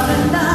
love and love.